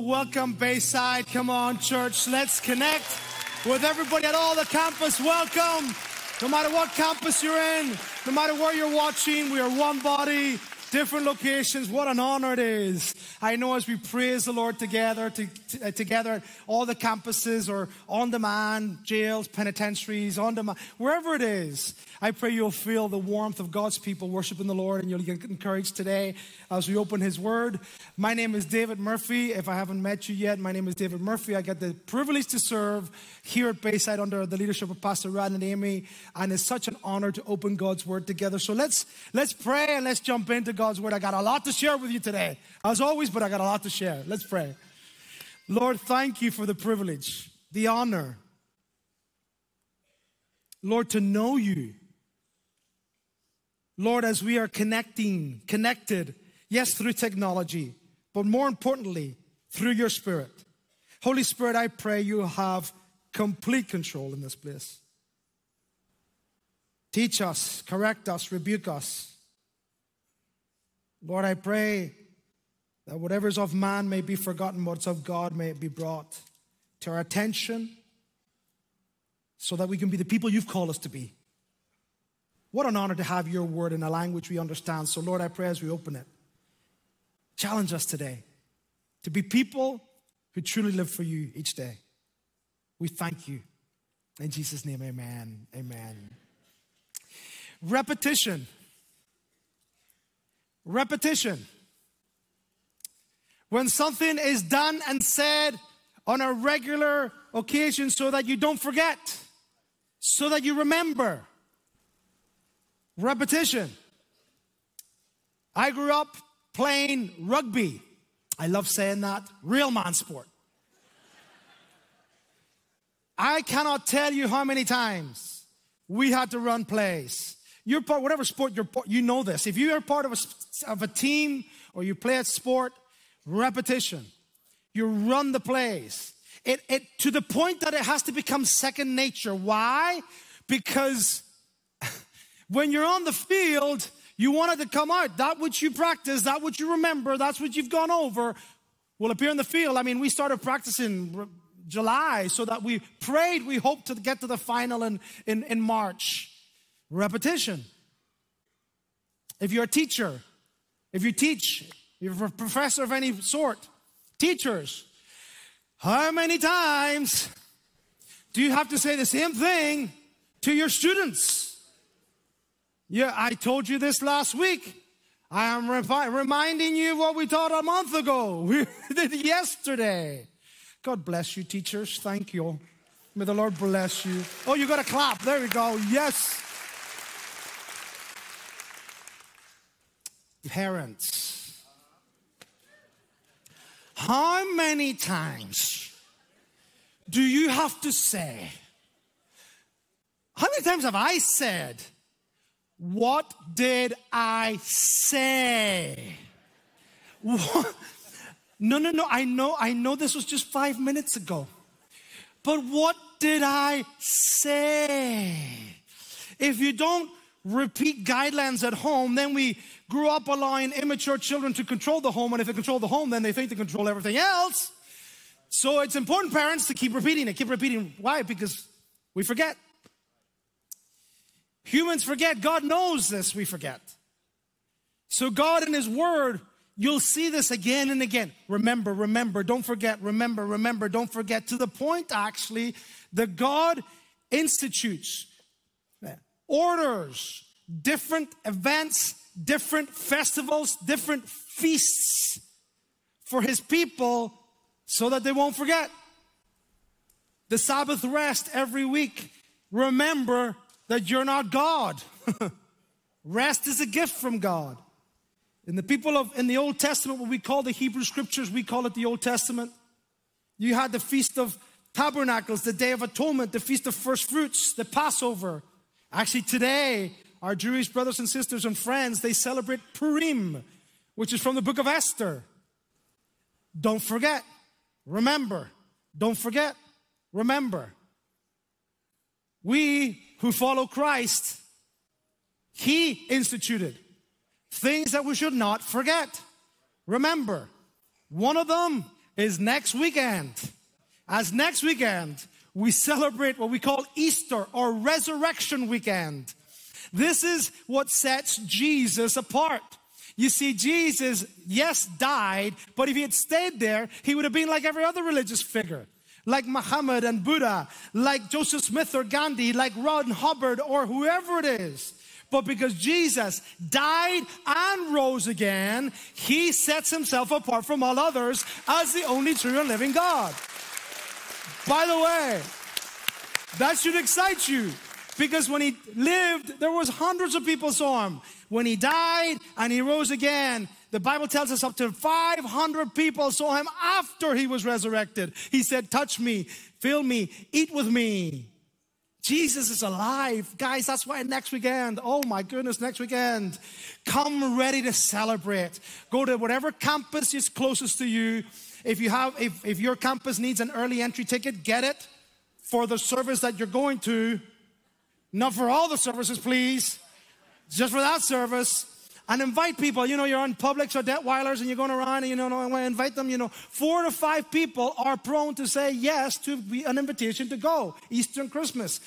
Welcome, Bayside. Come on, church. Let's connect with everybody at all the campus. Welcome. No matter what campus you're in, no matter where you're watching, we are one body, different locations. What an honor it is. I know as we praise the Lord together, to, to, uh, together, all the campuses or on demand, jails, penitentiaries, on demand, wherever it is, I pray you'll feel the warmth of God's people worshiping the Lord and you'll get encouraged today as we open His Word. My name is David Murphy. If I haven't met you yet, my name is David Murphy. I get the privilege to serve here at Bayside under the leadership of Pastor Randy and Amy, and it's such an honor to open God's Word together. So let's let's pray and let's jump into God's Word. I got a lot to share with you today, as always, but I got a lot to share. Let's pray. Lord, thank you for the privilege, the honor, Lord, to know you Lord, as we are connecting, connected, yes, through technology, but more importantly, through your Spirit. Holy Spirit, I pray you have complete control in this place. Teach us, correct us, rebuke us. Lord, I pray that whatever is of man may be forgotten, what's of God may be brought to our attention so that we can be the people you've called us to be. What an honor to have your word in a language we understand. So, Lord, I pray as we open it, challenge us today to be people who truly live for you each day. We thank you. In Jesus' name, amen. Amen. Repetition. Repetition. When something is done and said on a regular occasion so that you don't forget, so that you remember. Repetition. I grew up playing rugby. I love saying that. Real man sport. I cannot tell you how many times we had to run plays. You're part, whatever sport you're part, you know this. If you are part of a, of a team or you play a sport, repetition. You run the plays. It, it, to the point that it has to become second nature. Why? Because when you're on the field, you want it to come out. That which you practice, that which you remember, that's what you've gone over will appear in the field. I mean, we started practicing July so that we prayed, we hoped to get to the final in, in, in March. Repetition. If you're a teacher, if you teach, you're a professor of any sort, teachers, how many times do you have to say the same thing to your students? Yeah, I told you this last week. I am reminding you what we taught a month ago. We did yesterday. God bless you, teachers. Thank you. May the Lord bless you. Oh, you got a clap. There we go. Yes. Parents. How many times do you have to say? How many times have I said? What did I say? What? No, no, no. I know, I know this was just five minutes ago. But what did I say? If you don't repeat guidelines at home, then we grew up allowing immature children to control the home. And if they control the home, then they think they control everything else. So it's important, parents, to keep repeating it. Keep repeating. Why? Because we forget. Humans forget. God knows this, we forget. So, God in His Word, you'll see this again and again. Remember, remember, don't forget, remember, remember, don't forget. To the point, actually, that God institutes, orders, different events, different festivals, different feasts for His people so that they won't forget. The Sabbath rest every week. Remember that you're not God. Rest is a gift from God. In the people of in the Old Testament, what we call the Hebrew scriptures, we call it the Old Testament. You had the Feast of Tabernacles, the Day of Atonement, the Feast of First Fruits, the Passover. Actually, today, our Jewish brothers and sisters and friends, they celebrate Purim, which is from the book of Esther. Don't forget, remember. Don't forget, remember. We who follow Christ, He instituted things that we should not forget. Remember, one of them is next weekend. As next weekend, we celebrate what we call Easter or Resurrection Weekend. This is what sets Jesus apart. You see, Jesus, yes, died, but if he had stayed there, he would have been like every other religious figure, like Muhammad and Buddha, like Joseph Smith or Gandhi, like Ron Hubbard or whoever it is. But because Jesus died and rose again, he sets himself apart from all others as the only true and living God. By the way, that should excite you because when he lived, there was hundreds of people saw him. When he died and he rose again, the Bible tells us up to 500 people saw him after he was resurrected. He said, touch me, fill me, eat with me. Jesus is alive. Guys, that's why next weekend, oh my goodness, next weekend, come ready to celebrate. Go to whatever campus is closest to you. If you have, if, if your campus needs an early entry ticket, get it for the service that you're going to. Not for all the services, please. Just for that service. And invite people. You know, you're on Publix or Detwiler's and you're going around and you know, I want to invite them. You know, four to five people are prone to say yes to an invitation to go. Easter and Christmas.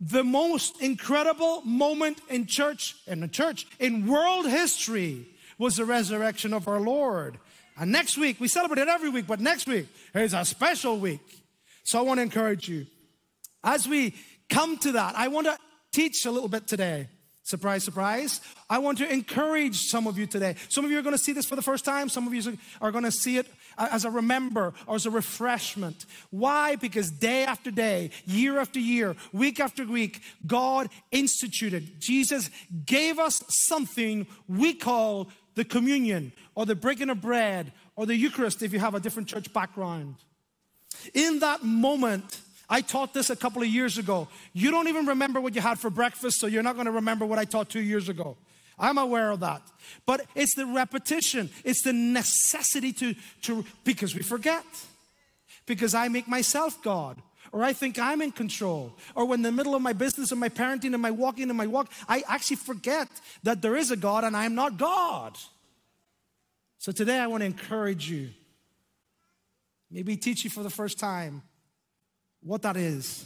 The most incredible moment in church, in the church, in world history was the resurrection of our Lord. And next week, we celebrate it every week, but next week is a special week. So I want to encourage you. As we come to that, I want to teach a little bit today. Surprise, surprise. I want to encourage some of you today. Some of you are going to see this for the first time. Some of you are going to see it as a remember or as a refreshment. Why? Because day after day, year after year, week after week, God instituted, Jesus gave us something we call the communion or the breaking of bread or the Eucharist if you have a different church background. In that moment, I taught this a couple of years ago. You don't even remember what you had for breakfast, so you're not going to remember what I taught two years ago. I'm aware of that. But it's the repetition, it's the necessity to, to because we forget. Because I make myself God. Or I think I'm in control. Or when in the middle of my business and my parenting and my walking and my walk, I actually forget that there is a God and I'm not God. So today I want to encourage you, maybe teach you for the first time what that is.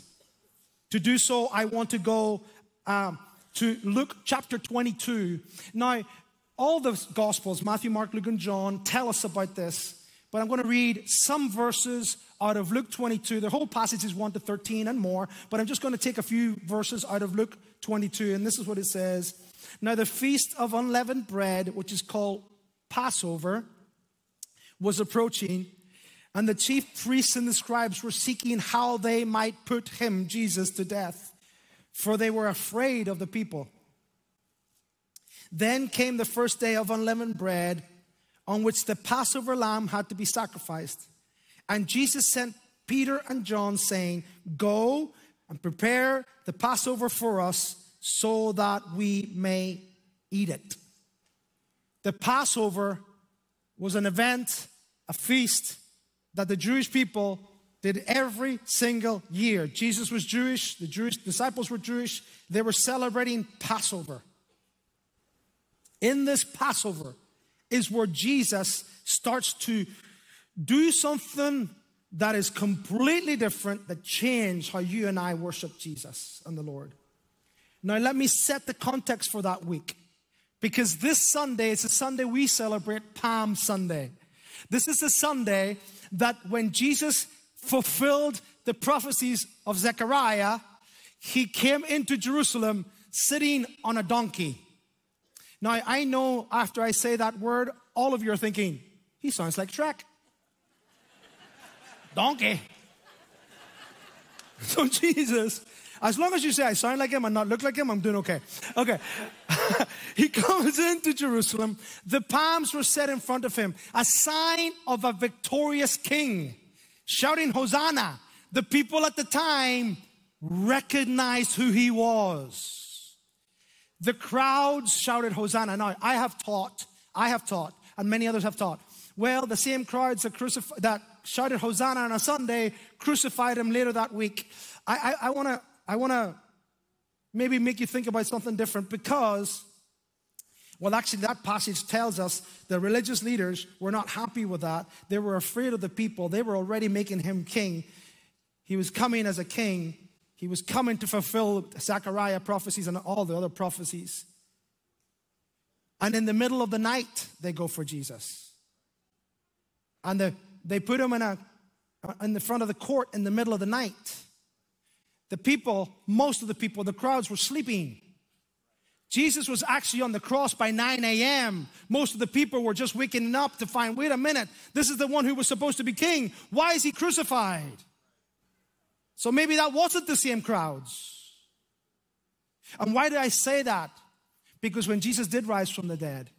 To do so, I want to go um, to Luke chapter 22. Now, all the Gospels, Matthew, Mark, Luke, and John, tell us about this. But I'm going to read some verses out of Luke 22. The whole passage is 1 to 13 and more, but I'm just going to take a few verses out of Luke 22, and this is what it says. Now, the feast of unleavened bread, which is called Passover was approaching, and the chief priests and the scribes were seeking how they might put him, Jesus, to death, for they were afraid of the people. Then came the first day of unleavened bread, on which the Passover lamb had to be sacrificed. And Jesus sent Peter and John, saying, Go and prepare the Passover for us so that we may eat it. The Passover was an event, a feast that the Jewish people did every single year. Jesus was Jewish, the Jewish disciples were Jewish, they were celebrating Passover. In this Passover is where Jesus starts to do something that is completely different that changed how you and I worship Jesus and the Lord. Now, let me set the context for that week. Because this Sunday is a Sunday we celebrate Palm Sunday. This is the Sunday that when Jesus fulfilled the prophecies of Zechariah, he came into Jerusalem sitting on a donkey. Now, I know after I say that word, all of you are thinking, he sounds like Shrek. donkey. So, Jesus as long as you say, I sound like him and not look like him, I'm doing okay. Okay. he comes into Jerusalem. The palms were set in front of him, a sign of a victorious king, shouting, Hosanna. The people at the time recognized who he was. The crowds shouted, Hosanna. Now, I have taught, I have taught, and many others have taught. Well, the same crowds that, crucif- that shouted Hosanna on a Sunday crucified him later that week. I, I, I want to I want to maybe make you think about something different because Well, actually, that passage tells us the religious leaders were not happy with that. They were afraid of the people. They were already making him king. He was coming as a king. He was coming to fulfill Zechariah prophecies and all the other prophecies. And in the middle of the night, they go for Jesus. And the, they put him in, a, in the front of the court in the middle of the night. The people, most of the people, the crowds were sleeping. Jesus was actually on the cross by 9 a.m. Most of the people were just waking up to find, wait a minute, this is the one who was supposed to be king. Why is he crucified? So maybe that wasn't the same crowds. And why did I say that? Because when Jesus did rise from the dead,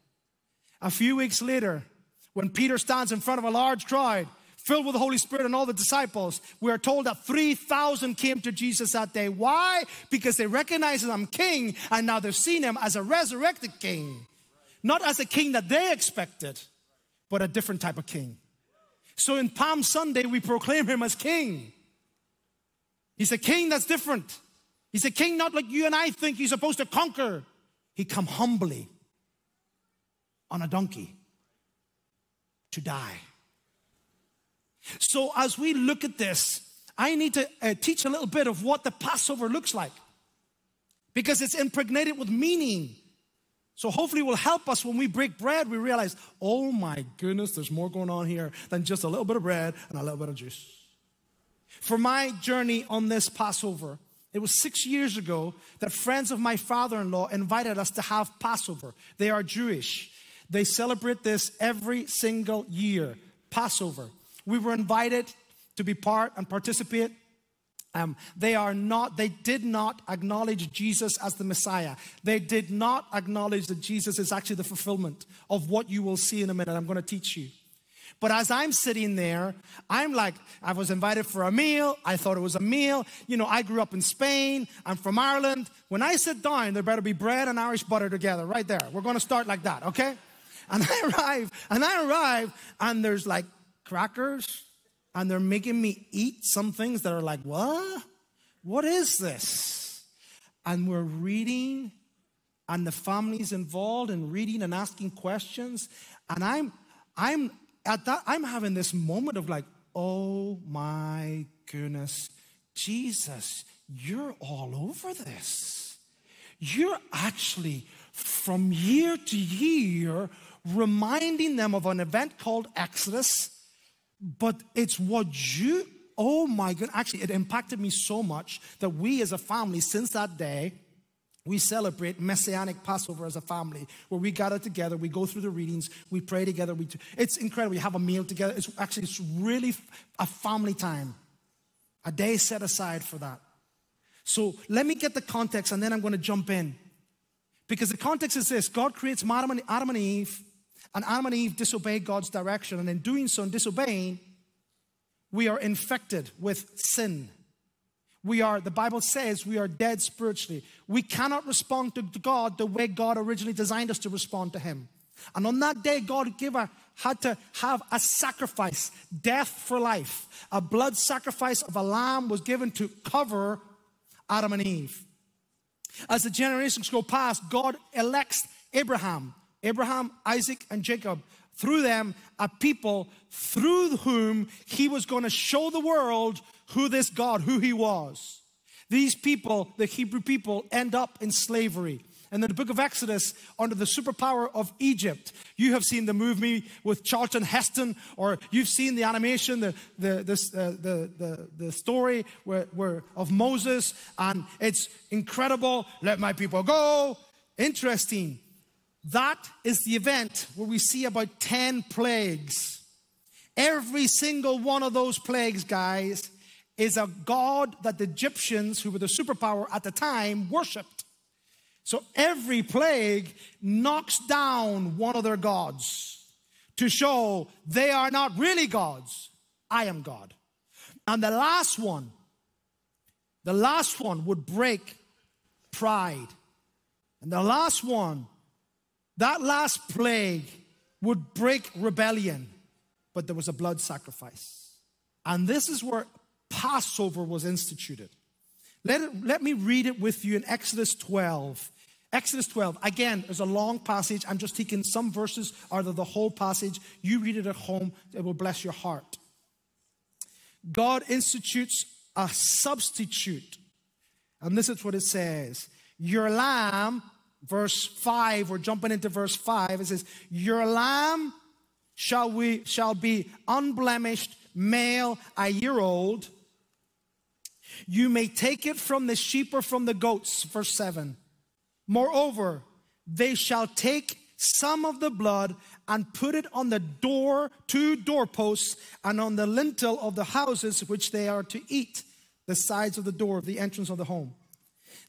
a few weeks later, when Peter stands in front of a large crowd, filled with the Holy Spirit and all the disciples, we are told that 3,000 came to Jesus that day. Why? Because they recognize him king and now they've seen him as a resurrected king. Not as a king that they expected, but a different type of king. So in Palm Sunday, we proclaim him as king. He's a king that's different. He's a king not like you and I think he's supposed to conquer. He come humbly on a donkey to die. So as we look at this, I need to uh, teach a little bit of what the Passover looks like because it's impregnated with meaning. So hopefully it will help us when we break bread, we realize, oh my goodness, there's more going on here than just a little bit of bread and a little bit of juice. For my journey on this Passover, it was six years ago that friends of my father in law invited us to have Passover. They are Jewish. They celebrate this every single year, Passover. We were invited to be part and participate. Um, they are not, they did not acknowledge Jesus as the Messiah. They did not acknowledge that Jesus is actually the fulfillment of what you will see in a minute. I'm going to teach you. But as I'm sitting there, I'm like, I was invited for a meal. I thought it was a meal. You know, I grew up in Spain. I'm from Ireland. When I sit down, there better be bread and Irish butter together right there. We're going to start like that, okay? And I arrive, and I arrive, and there's like crackers, and they're making me eat some things that are like, what? What is this? And we're reading, and the family's involved in reading and asking questions. And I'm, I'm at that, I'm having this moment of like, oh my goodness, Jesus, you're all over this. You're actually from year to year reminding them of an event called Exodus, but it's what you, oh my God, actually, it impacted me so much that we as a family, since that day, we celebrate Messianic Passover as a family, where we gather together, we go through the readings, we pray together. We it's incredible. We have a meal together. It's actually it's really a family time, a day set aside for that. So let me get the context, and then I'm going to jump in, because the context is this: God creates Adam and Eve, and Adam and Eve disobey God's direction, and in doing so, in disobeying, we are infected with sin. We are, the Bible says, we are dead spiritually. We cannot respond to God the way God originally designed us to respond to Him. And on that day, God gave giver had to have a sacrifice, death for life. A blood sacrifice of a lamb was given to cover Adam and Eve. As the generations go past, God elects Abraham, Abraham, Isaac, and Jacob. Through them, a people through whom he was going to show the world who this God, who he was. These people, the Hebrew people, end up in slavery. And in the book of Exodus, under the superpower of Egypt, you have seen the movie with Charlton Heston, or you've seen the animation, the, the, this, uh, the, the, the story where, where, of Moses, and it's incredible. Let my people go. Interesting. That is the event where we see about 10 plagues. Every single one of those plagues, guys, is a god that the Egyptians, who were the superpower at the time, worshiped. So every plague knocks down one of their gods to show they are not really gods. I am God. And the last one, the last one would break pride. And the last one, that last plague would break rebellion. But there was a blood sacrifice. And this is where Passover was instituted. Let, it, let me read it with you in Exodus 12. Exodus 12. Again, there's a long passage. I'm just taking some verses out of the whole passage. You read it at home, it will bless your heart. God institutes a substitute. And this is what it says Your lamb, verse 5, we're jumping into verse 5. It says, Your lamb shall, we, shall be unblemished, male, a year old. You may take it from the sheep or from the goats, verse 7. Moreover, they shall take some of the blood and put it on the door, two doorposts, and on the lintel of the houses which they are to eat, the sides of the door, of the entrance of the home.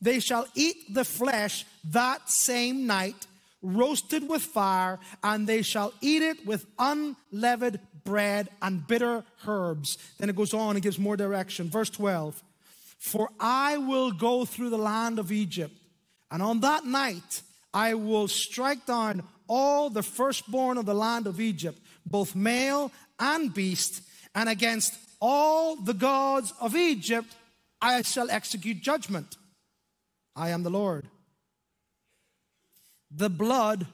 They shall eat the flesh that same night, roasted with fire, and they shall eat it with unleavened bread and bitter herbs. Then it goes on and gives more direction. Verse 12 For I will go through the land of Egypt, and on that night I will strike down all the firstborn of the land of Egypt, both male and beast, and against all the gods of Egypt I shall execute judgment. I am the Lord. The blood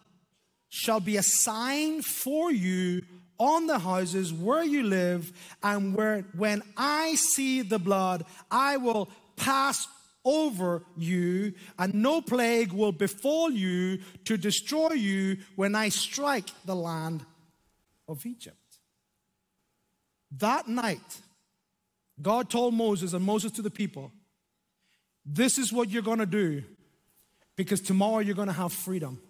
shall be a sign for you on the houses where you live, and where when I see the blood, I will pass over you, and no plague will befall you to destroy you when I strike the land of Egypt. That night, God told Moses and Moses to the people, This is what you're going to do because tomorrow you're going to have freedom.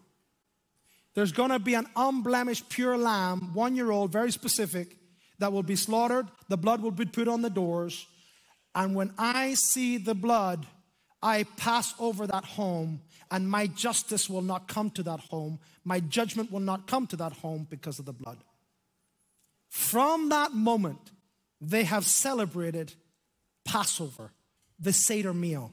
There's going to be an unblemished, pure lamb, one year old, very specific, that will be slaughtered. The blood will be put on the doors. And when I see the blood, I pass over that home, and my justice will not come to that home. My judgment will not come to that home because of the blood. From that moment, they have celebrated Passover, the Seder meal.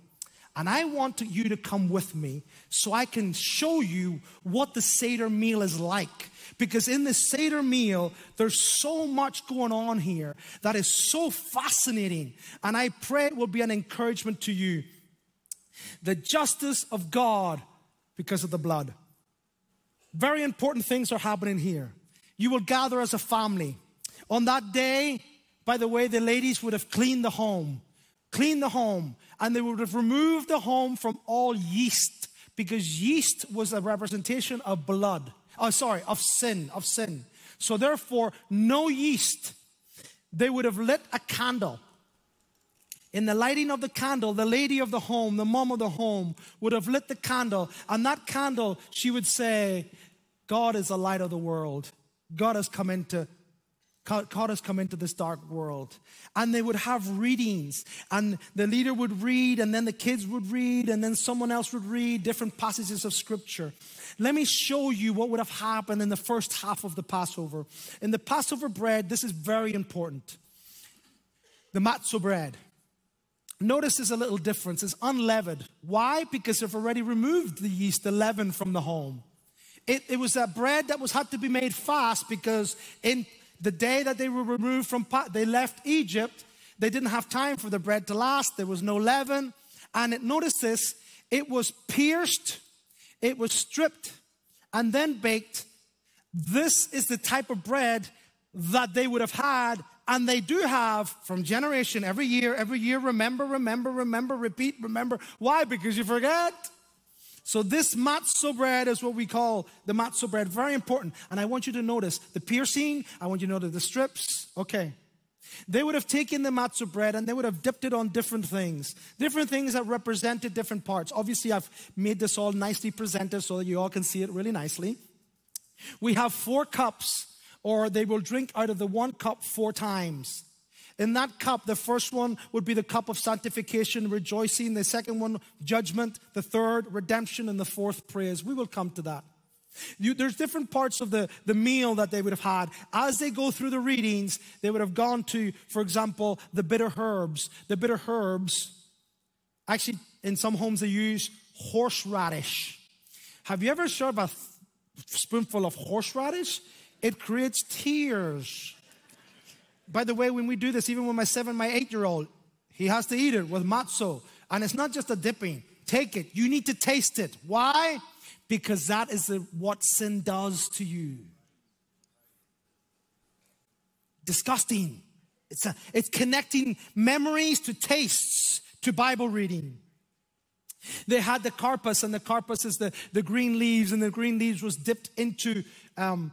And I want you to come with me so I can show you what the Seder meal is like. Because in the Seder meal, there's so much going on here that is so fascinating. And I pray it will be an encouragement to you the justice of God because of the blood. Very important things are happening here. You will gather as a family. On that day, by the way, the ladies would have cleaned the home, cleaned the home, and they would have removed the home from all yeast because yeast was a representation of blood. Oh, sorry, of sin, of sin. So therefore, no yeast. They would have lit a candle in the lighting of the candle, the lady of the home, the mom of the home, would have lit the candle. And that candle, she would say, God is the light of the world. God has come into God has come into this dark world. And they would have readings, and the leader would read, and then the kids would read, and then someone else would read different passages of scripture. Let me show you what would have happened in the first half of the Passover. In the Passover bread, this is very important the matzo bread. Notice there's a little difference. It's unleavened. Why? Because they've already removed the yeast, the leaven from the home. It, it was that bread that was had to be made fast because in the day that they were removed from, they left Egypt, they didn't have time for the bread to last. There was no leaven. And it, notice this, it was pierced, it was stripped, and then baked. This is the type of bread that they would have had and they do have from generation every year, every year, remember, remember, remember, repeat, remember. Why? Because you forget. So this matzo bread is what we call the matzo bread. Very important. And I want you to notice the piercing. I want you to notice the strips. Okay. They would have taken the matzo bread and they would have dipped it on different things. Different things that represented different parts. Obviously, I've made this all nicely presented so that you all can see it really nicely. We have four cups or they will drink out of the one cup four times. In that cup, the first one would be the cup of sanctification, rejoicing. The second one, judgment. The third, redemption. And the fourth, praise. We will come to that. You, there's different parts of the, the meal that they would have had. As they go through the readings, they would have gone to, for example, the bitter herbs. The bitter herbs, actually, in some homes, they use horseradish. Have you ever served a spoonful of horseradish? it creates tears. By the way, when we do this, even with my seven, my eight year old, he has to eat it with matzo. And it's not just a dipping, Take it. You need to taste it. Why? Because that is what sin does to you. Disgusting. It's, a, it's connecting memories to tastes to Bible reading. They had the karpas, and the karpas is the, the green leaves, and the green leaves was dipped into um,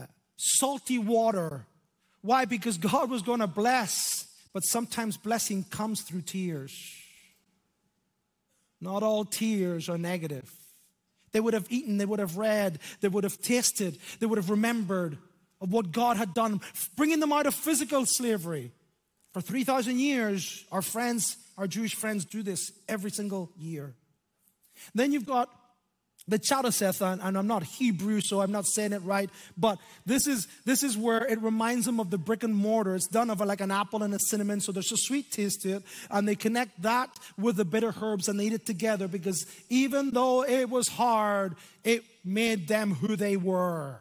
uh, salty water. Why? Because God was going to bless, but sometimes blessing comes through tears. Not all tears are negative. They would have eaten, they would have read, they would have tasted, they would have remembered of what God had done, bringing them out of physical slavery. For 3,000 years, our friends, our Jewish friends, do this every single year. Then you've got the Chadaseth, and I'm not Hebrew, so I'm not saying it right, but this is, this is where it reminds them of the brick and mortar. It's done of like an apple and a cinnamon, so there's a sweet taste to it, and they connect that with the bitter herbs and they eat it together because even though it was hard, it made them who they were.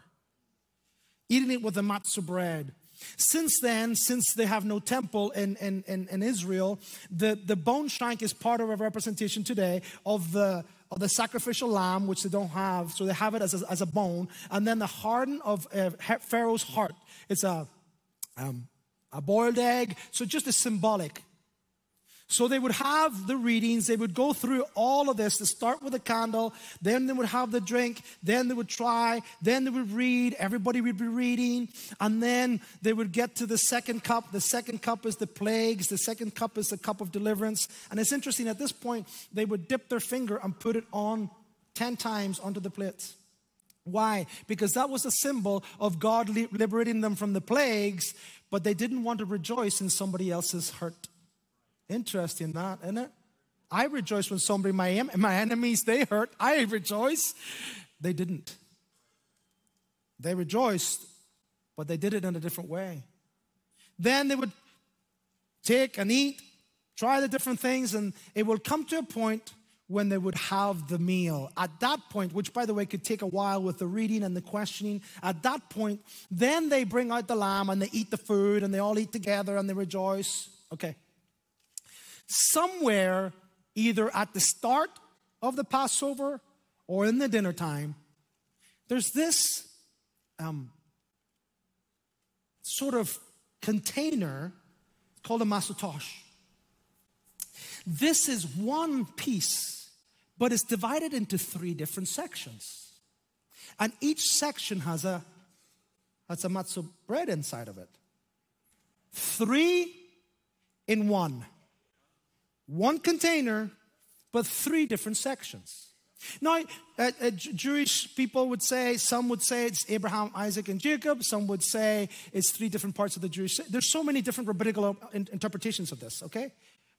Eating it with the matzah bread. Since then, since they have no temple in, in, in, in Israel, the, the bone shank is part of a representation today of the of the sacrificial lamb, which they don't have, so they have it as a, as a bone, and then the harden of uh, Pharaoh's heart. It's a, um, a boiled egg, so just a symbolic. So they would have the readings, they would go through all of this to start with a candle, then they would have the drink, then they would try, then they would read, everybody would be reading, and then they would get to the second cup. The second cup is the plagues, the second cup is the cup of deliverance. And it's interesting, at this point, they would dip their finger and put it on 10 times onto the plates. Why? Because that was a symbol of God liberating them from the plagues, but they didn't want to rejoice in somebody else's hurt. Interesting that, isn't it? I rejoice when somebody, my, my enemies, they hurt. I rejoice. They didn't. They rejoiced, but they did it in a different way. Then they would take and eat, try the different things, and it will come to a point when they would have the meal. At that point, which by the way could take a while with the reading and the questioning, at that point, then they bring out the lamb and they eat the food and they all eat together and they rejoice. Okay somewhere, either at the start of the Passover or in the dinner time, there's this um, sort of container called a matzah. This is one piece, but it's divided into three different sections. And each section has a has a matzah bread inside of it. Three in one. One container, but three different sections. Now, uh, uh, Jewish people would say, some would say it's Abraham, Isaac, and Jacob. Some would say it's three different parts of the Jewish. There's so many different rabbinical uh, interpretations of this, okay?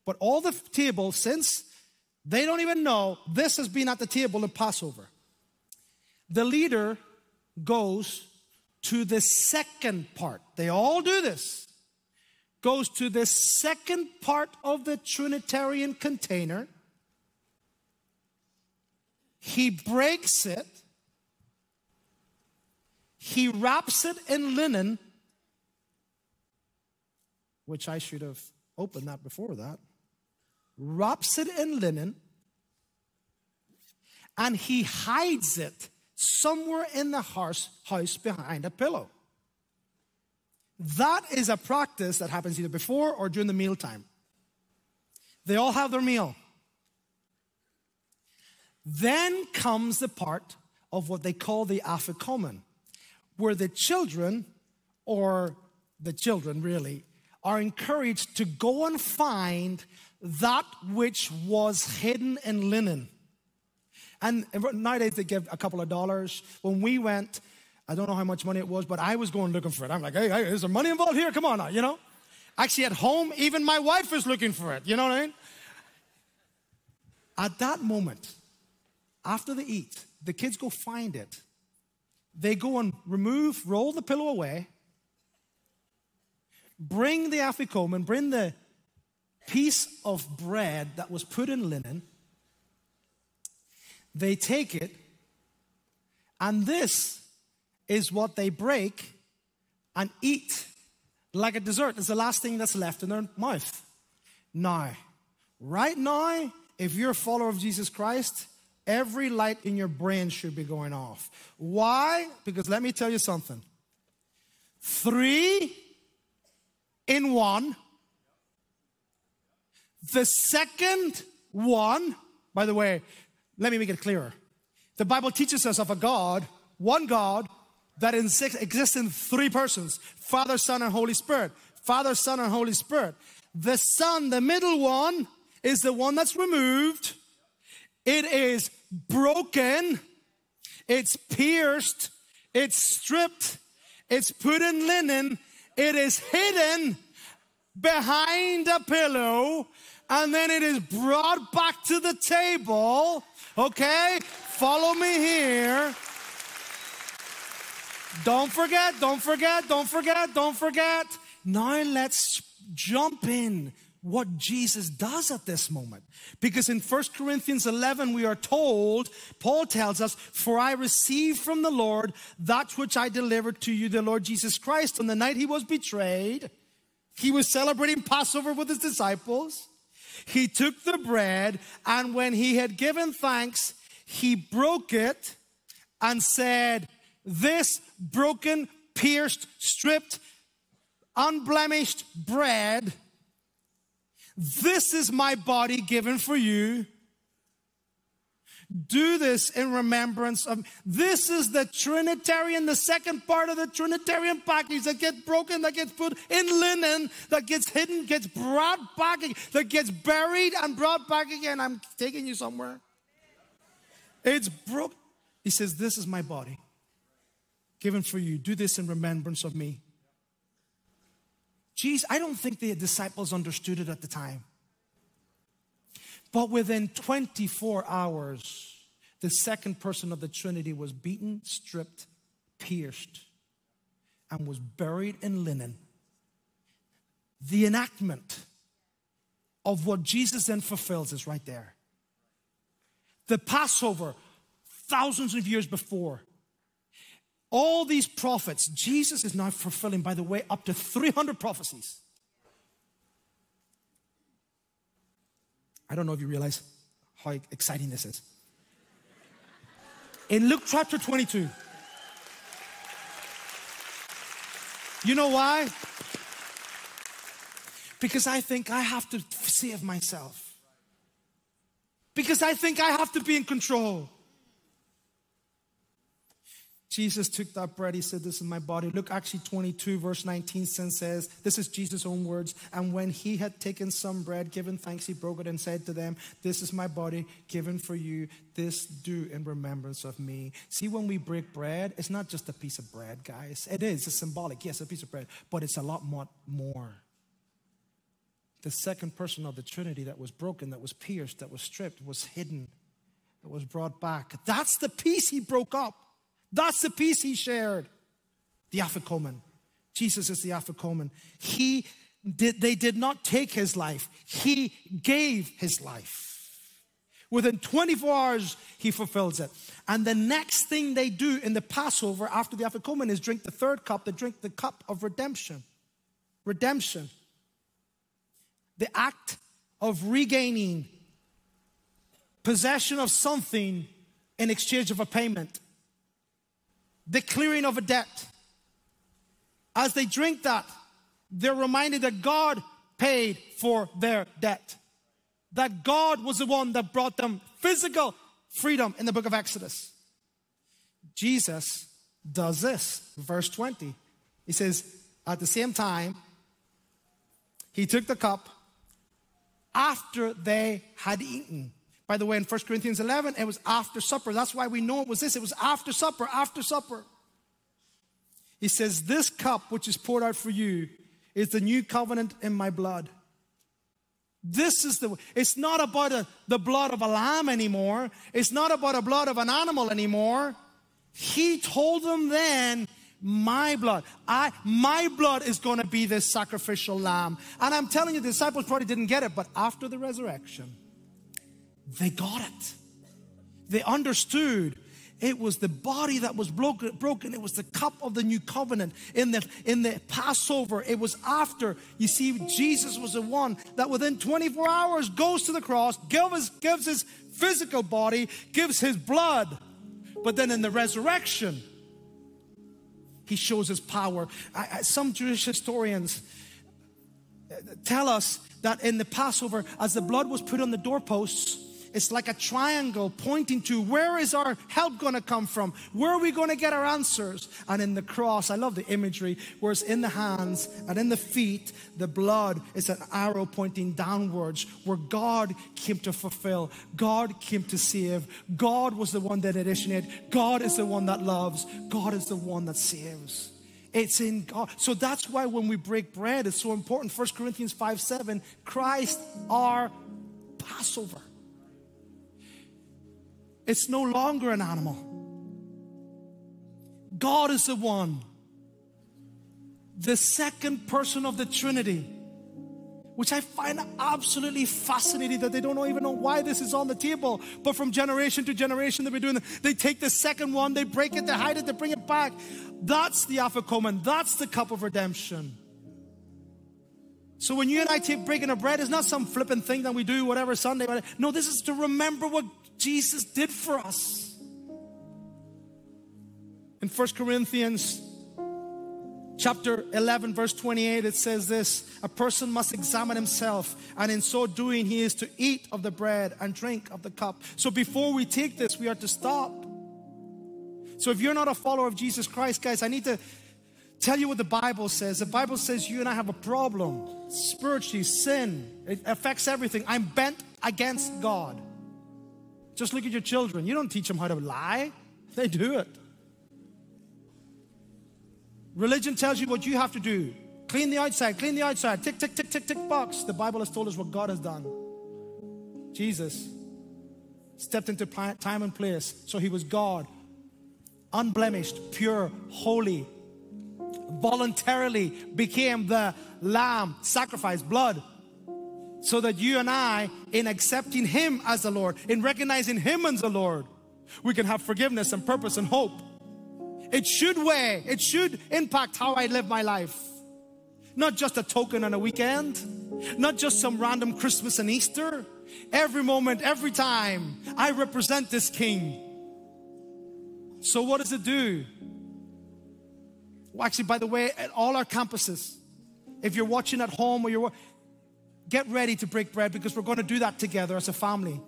But all the table, since they don't even know this has been at the table of Passover, the leader goes to the second part. They all do this goes to the second part of the Trinitarian container. He breaks it. He wraps it in linen, which I should have opened that before that. Wraps it in linen, and he hides it somewhere in the house, house behind a pillow. That is a practice that happens either before or during the mealtime. They all have their meal. Then comes the part of what they call the afikomen, where the children, or the children really, are encouraged to go and find that which was hidden in linen. And nowadays they give a couple of dollars. When we went, I don't know how much money it was, but I was going looking for it. I'm like, hey, hey, is there money involved here? Come on now, you know? Actually, at home, even my wife is looking for it. You know what I mean? At that moment, after they eat, the kids go find it. They go and remove, roll the pillow away, bring the afikomen, bring the piece of bread that was put in linen. They take it, and this is what they break and eat like a dessert. It's the last thing that's left in their mouth. Now, right now, if you're a follower of Jesus Christ, every light in your brain should be going off. Why? Because let me tell you something. Three in one. The second one, by the way, let me make it clearer. The Bible teaches us of a God, one God, that exists in three persons Father, Son, and Holy Spirit. Father, Son, and Holy Spirit. The Son, the middle one, is the one that's removed. It is broken. It's pierced. It's stripped. It's put in linen. It is hidden behind a pillow. And then it is brought back to the table. Okay? Follow me here. Don't forget, don't forget, don't forget, don't forget. Now let's jump in what Jesus does at this moment. Because in 1 Corinthians 11, we are told, Paul tells us, For I received from the Lord that which I delivered to you, the Lord Jesus Christ. On the night he was betrayed, he was celebrating Passover with his disciples. He took the bread, and when he had given thanks, he broke it and said, This broken, pierced, stripped, unblemished bread this is my body given for you. Do this in remembrance of this is the Trinitarian, the second part of the Trinitarian package that gets broken, that gets put in linen, that gets hidden, gets brought back, that gets buried and brought back again. I'm taking you somewhere. It's broke. He says, This is my body given for you. Do this in remembrance of me. Jesus, I don't think the disciples understood it at the time. But within 24 hours, the second person of the Trinity was beaten, stripped, pierced, and was buried in linen. The enactment of what Jesus then fulfills is right there. The Passover, thousands of years before, all these prophets, Jesus is now fulfilling, by the way, up to 300 prophecies. I don't know if you realize how exciting this is. In Luke chapter 22, you know why? Because I think I have to save myself. Because I think I have to be in control. Jesus took that bread. He said, This is my body. Look, actually, 22, verse 19 says, This is Jesus' own words. And when he had taken some bread, given thanks, he broke it and said to them, This is my body given for you. This do in remembrance of me. See, when we break bread, it's not just a piece of bread, guys. It is, it's symbolic. Yes, a piece of bread, but it's a lot more. The second person of the Trinity that was broken, that was pierced, that was stripped, was hidden, that was brought back. That's the piece he broke up. That's the piece he shared. The Afikomen. Jesus is the Afikomen. He did, they did not take his life. He gave his life. Within 24 hours, he fulfills it. And the next thing they do in the Passover after the Afikomen is drink the third cup. They drink the cup of redemption. Redemption. The act of regaining possession of something in exchange of a payment the clearing of a debt. As they drink that, they're reminded that God paid for their debt. That God was the one that brought them physical freedom in the book of Exodus. Jesus does this, verse 20. He says, At the same time, he took the cup after they had eaten. By the way, in 1 Corinthians 11, it was after supper. That's why we know it was this. It was after supper, after supper. He says, This cup which is poured out for you is the new covenant in my blood. This is the, it's not about a, the blood of a lamb anymore. It's not about the blood of an animal anymore. He told them then, my blood. I, my blood is going to be this sacrificial lamb. And I'm telling you, the disciples probably didn't get it, but after the resurrection, they got it. They understood It was the body that was broken. It was the cup of the new covenant. In the, in the Passover, it was after. You see, Jesus was the one that within 24 hours goes to the cross, gives, gives his physical body, gives his blood. But then in the resurrection, he shows his power. I, I, some Jewish historians uh, tell us that in the Passover, as the blood was put on the doorposts, it's like a triangle pointing to where is our help going to come from? Where are we going to get our answers? And in the cross, I love the imagery, where it's in the hands and in the feet, the blood is an arrow pointing downwards, where God came to fulfill, God came to save. God was the one that initiated, God is the one that loves, God is the one that saves. It's in God. So that's why when we break bread, it's so important. 1 Corinthians 5 7, Christ our Passover. It's no longer an animal. God is the one, the second person of the Trinity, which I find absolutely fascinating that they don't even know why this is on the table. But from generation to generation, they've been doing it. They take the second one, they break it, they hide it, they bring it back. That's the Afikomen, that's the cup of redemption. So when you and I take breaking of bread, it's not some flippant thing that we do whatever Sunday. But no, this is to remember what Jesus did for us. In 1 Corinthians chapter 11 verse 28 it says this a person must examine himself and in so doing he is to eat of the bread and drink of the cup so before we take this we are to stop so if you're not a follower of jesus christ guys i need to tell you what the bible says the bible says you and i have a problem spiritually sin it affects everything i'm bent against god just look at your children. You don't teach them how to lie, they do it. Religion tells you what you have to do clean the outside, clean the outside, tick, tick, tick, tick, tick box. The Bible has told us what God has done. Jesus stepped into time and place, so he was God, unblemished, pure, holy, voluntarily became the lamb, sacrifice, blood so that you and I, in accepting Him as the Lord, in recognizing Him as the Lord, we can have forgiveness and purpose and hope. It should weigh, it should impact how I live my life. Not just a token on a weekend, not just some random Christmas and Easter. Every moment, every time, I represent this King. So, what does it do? Well, actually, by the way, at all our campuses, if you're watching at home or you're get ready to break bread because we're going to do that together as a family.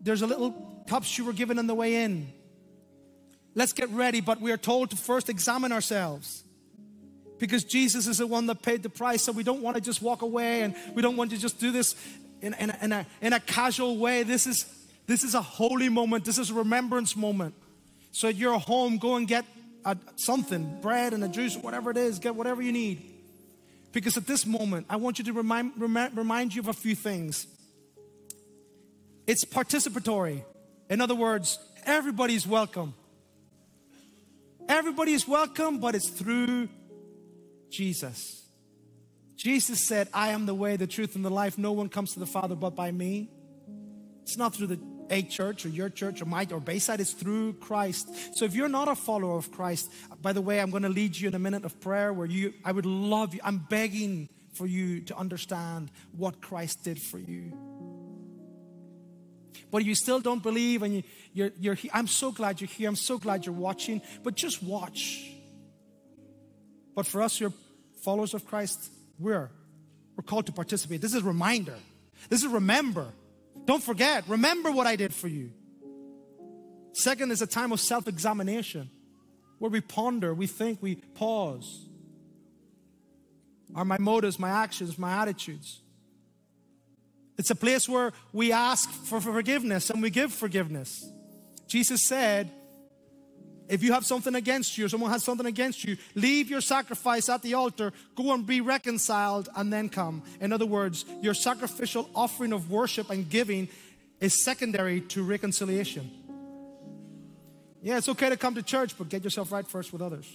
There's a little cups you were given on the way in. Let's get ready, but we are told to first examine ourselves because Jesus is the one that paid the price. So we don't want to just walk away and we don't want to just do this in, in, in, a, in a casual way. This is, this is a holy moment, this is a remembrance moment. So at your home, go and get a, something bread and a juice, whatever it is, get whatever you need. Because at this moment, I want you to remind, remind, remind you of a few things. It's participatory. In other words, everybody's welcome. Everybody is welcome, but it's through Jesus. Jesus said, I am the way, the truth, and the life. No one comes to the Father but by me. It's not through the a church or your church or my or Bayside is through Christ. So if you're not a follower of Christ, by the way, I'm going to lead you in a minute of prayer where you I would love you. I'm begging for you to understand what Christ did for you. But you still don't believe and you, you're, you're I'm so glad you're here. I'm so glad you're watching. But just watch. But for us, you're followers of Christ, we're we're called to participate. This is a reminder. This is remember. Don't forget, remember what I did for you. Second is a time of self examination where we ponder, we think, we pause. Are my motives, my actions, my attitudes? It's a place where we ask for forgiveness and we give forgiveness. Jesus said, if you have something against you, someone has something against you, leave your sacrifice at the altar, go and be reconciled, and then come. In other words, your sacrificial offering of worship and giving is secondary to reconciliation. Yeah, it's okay to come to church, but get yourself right first with others.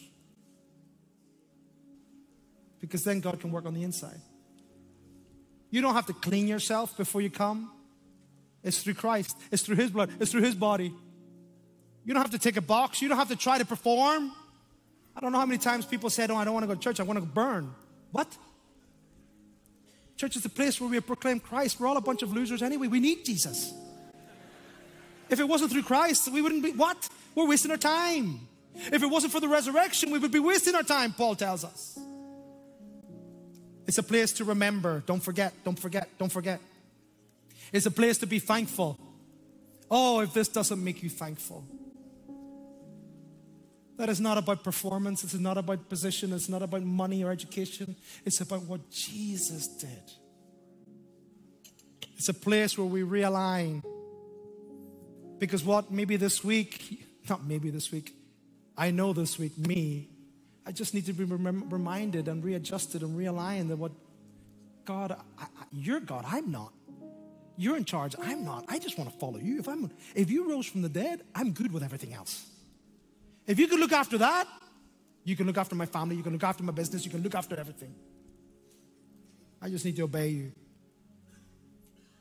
Because then God can work on the inside. You don't have to clean yourself before you come. It's through Christ, it's through His blood, it's through His body. You don't have to take a box. You don't have to try to perform. I don't know how many times people said, Oh, I don't want to go to church. I want to burn. What? Church is the place where we proclaim Christ. We're all a bunch of losers anyway. We need Jesus. If it wasn't through Christ, we wouldn't be, what? We're wasting our time. If it wasn't for the resurrection, we would be wasting our time, Paul tells us. It's a place to remember. Don't forget, don't forget, don't forget. It's a place to be thankful. Oh, if this doesn't make you thankful. That is not about performance. It's not about position. It's not about money or education. It's about what Jesus did. It's a place where we realign. Because what, maybe this week, not maybe this week, I know this week, me, I just need to be rem- reminded and readjusted and realigned that what God, I, I, you're God, I'm not. You're in charge, I'm not. I just want to follow you. If I'm, if you rose from the dead, I'm good with everything else. If you can look after that, you can look after my family, you can look after my business, you can look after everything. I just need to obey you.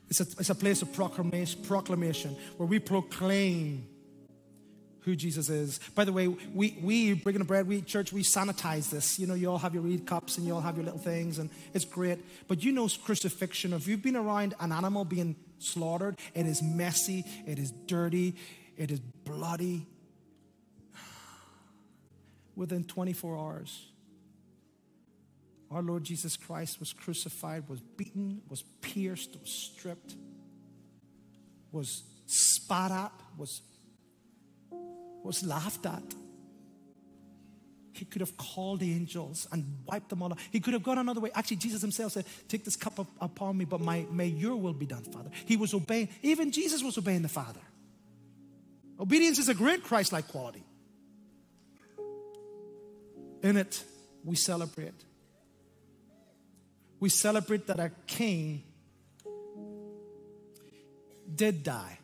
It's a, it's a place of proclamation, proclamation where we proclaim who Jesus is. By the way, we, we Breaking the Bread, we church, we sanitize this. You know, you all have your reed cups and you all have your little things, and it's great. But you know crucifixion. If you've been around an animal being slaughtered, it is messy, it is dirty, it is bloody. Within 24 hours, our Lord Jesus Christ was crucified, was beaten, was pierced, was stripped, was spat at, was was laughed at. He could have called the angels and wiped them all out. He could have gone another way. Actually, Jesus himself said, Take this cup up upon me, but my, may your will be done, Father. He was obeying, even Jesus was obeying the Father. Obedience is a great Christ like quality. In it, we celebrate. We celebrate that our King did die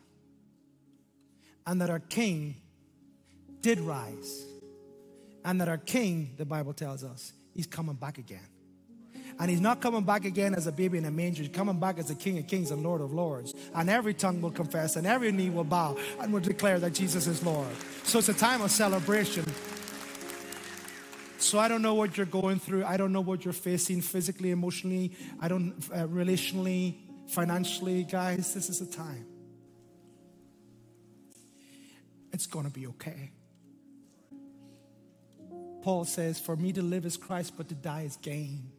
and that our King did rise. And that our king, the Bible tells us, he's coming back again. And he's not coming back again as a baby in a manger. He's coming back as the King of Kings and Lord of Lords. And every tongue will confess and every knee will bow and will declare that Jesus is Lord. So it's a time of celebration. So I don't know what you're going through. I don't know what you're facing physically, emotionally, I don't uh, relationally, financially, guys. This is a time. It's going to be okay. Paul says, For me to live is Christ, but to die is gain.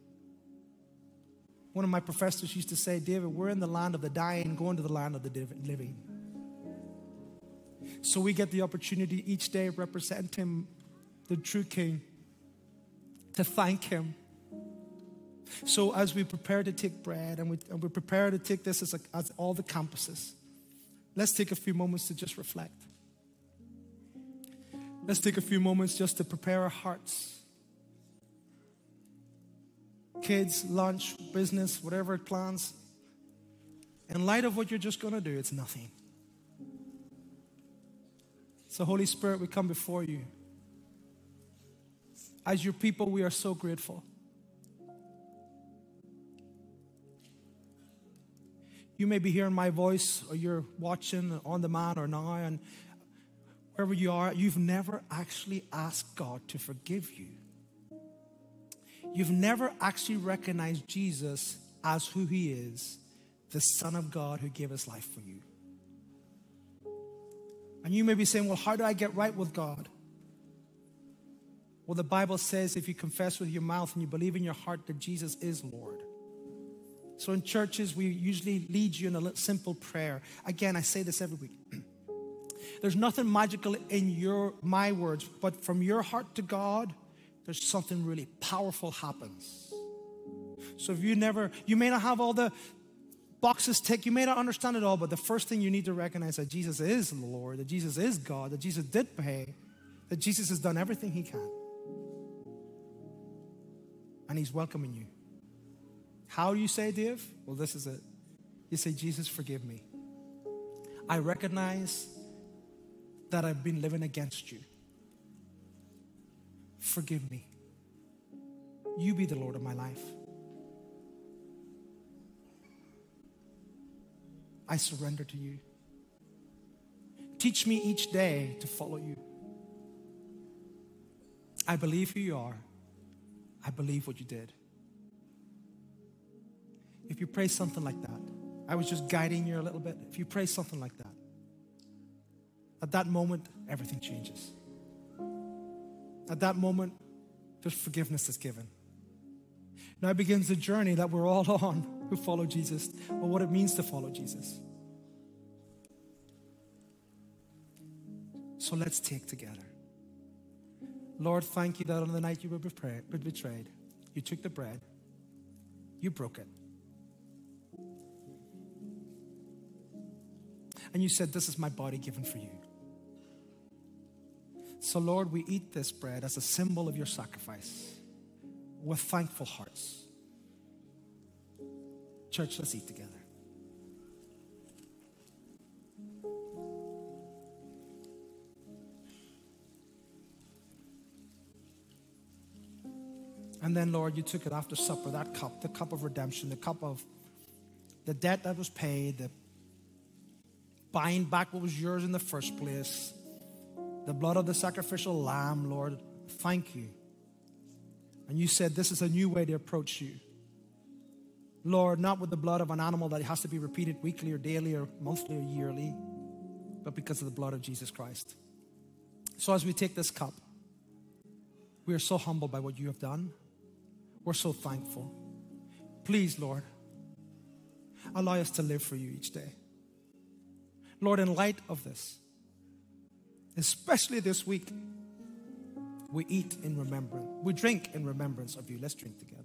One of my professors used to say, David, we're in the land of the dying, going to the land of the living. So we get the opportunity each day to represent him, the true king, to thank him. So as we prepare to take bread and we, and we prepare to take this as, a, as all the campuses, let's take a few moments to just reflect. Let's take a few moments just to prepare our hearts. Kids, lunch, business, whatever it plans. In light of what you're just going to do, it's nothing. So, Holy Spirit, we come before you. As your people, we are so grateful. You may be hearing my voice, or you're watching on demand or now, and wherever you are, you've never actually asked God to forgive you. You've never actually recognized Jesus as who he is, the Son of God who gave his life for you. And you may be saying, Well, how do I get right with God? Well, the Bible says if you confess with your mouth and you believe in your heart that Jesus is Lord. So in churches, we usually lead you in a simple prayer. Again, I say this every week. There's nothing magical in your my words, but from your heart to God, there's something really powerful happens. So if you never, you may not have all the boxes ticked, you may not understand it all, but the first thing you need to recognize that Jesus is the Lord, that Jesus is God, that Jesus did pay, that Jesus has done everything he can. And he's welcoming you. How do you say, Dave? Well, this is it. You say, Jesus, forgive me. I recognize that I've been living against you. Forgive me. You be the Lord of my life. I surrender to you. teach me each day to follow you. I believe who you are. I believe what you did. If you pray something like that, I was just guiding you a little bit. If you pray something like that, at that moment, everything changes. At that moment, there's forgiveness is given. Now begins the journey that we're all on who follow Jesus, or what it means to follow Jesus. So let's take together. Lord, thank you that on the night you were betrayed, you took the bread, you broke it. And you said, This is my body given for you. So, Lord, we eat this bread as a symbol of your sacrifice with thankful hearts. Church, let's eat together. And then, Lord, you took it after supper, that cup, the cup of redemption, the cup of the debt that was paid, the buying back what was yours in the first place, the blood of the sacrificial lamb, Lord. Thank you. And you said this is a new way to approach you. Lord, not with the blood of an animal that has to be repeated weekly or daily or monthly or yearly, but because of the blood of Jesus Christ. So as we take this cup, we are so humbled by what you have done. We're so thankful. Please, Lord, allow us to live for you each day. Lord, in light of this, especially this week, we eat in remembrance, we drink in remembrance of you. Let's drink together.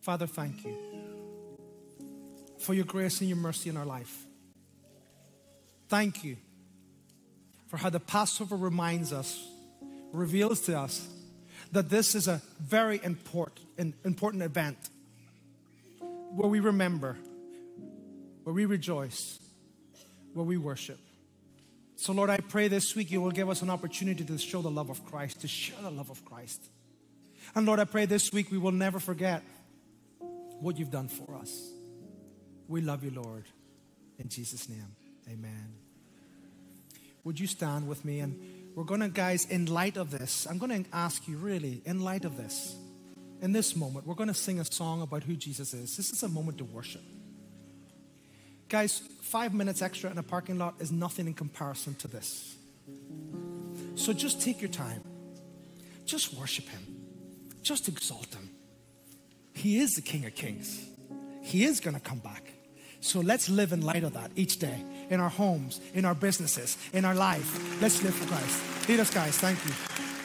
Father, thank you for your grace and your mercy in our life. Thank you for how the Passover reminds us reveals to us that this is a very important, important event where we remember, where we rejoice, where we worship. So, Lord, I pray this week you will give us an opportunity to show the love of Christ, to share the love of Christ. And Lord, I pray this week we will never forget what you've done for us. We love you, Lord. In Jesus' name, amen. Would you stand with me and we're going to, guys, in light of this, I'm going to ask you really, in light of this, in this moment, we're going to sing a song about who Jesus is. This is a moment to worship. Guys, five minutes extra in a parking lot is nothing in comparison to this. So just take your time. Just worship Him. Just exalt Him. He is the King of Kings. He is going to come back. So let's live in light of that each day in our homes, in our businesses, in our life. Let's live for Christ. Lead us, guys. Thank you.